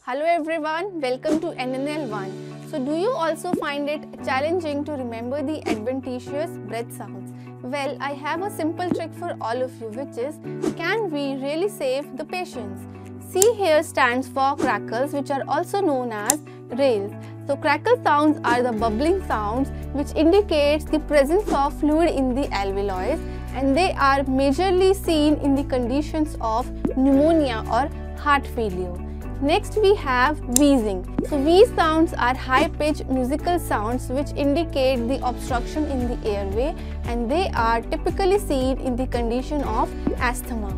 Hello everyone, welcome to NNL1. So do you also find it challenging to remember the adventitious breath sounds? Well, I have a simple trick for all of you which is, can we really save the patients? See here stands for crackles which are also known as rales. So crackle sounds are the bubbling sounds which indicates the presence of fluid in the alveoli and they are majorly seen in the conditions of pneumonia or heart failure. Next we have wheezing. So wheeze sounds are high-pitched musical sounds which indicate the obstruction in the airway and they are typically seen in the condition of asthma.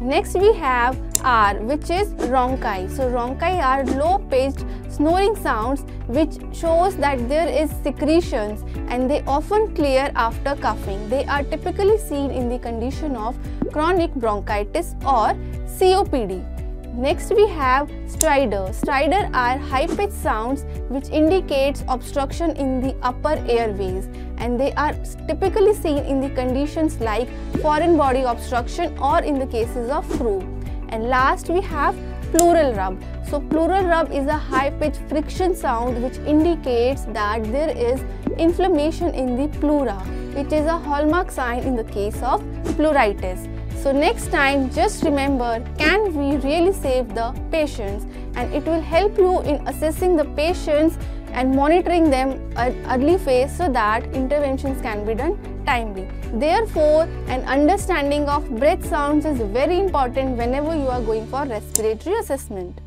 Next we have R which is rhonchi. So rhonchi are low-pitched snoring sounds which shows that there is secretions and they often clear after coughing. They are typically seen in the condition of chronic bronchitis or COPD. Next we have stridor. Stridor are high-pitched sounds which indicates obstruction in the upper airways and they are typically seen in the conditions like foreign body obstruction or in the cases of croup. And last we have pleural rub. So pleural rub is a high-pitched friction sound which indicates that there is inflammation in the pleura which is a hallmark sign in the case of pleuritis. So next time just remember can we really save the patients and it will help you in assessing the patients and monitoring them at early phase so that interventions can be done timely. Therefore, an understanding of breath sounds is very important whenever you are going for respiratory assessment.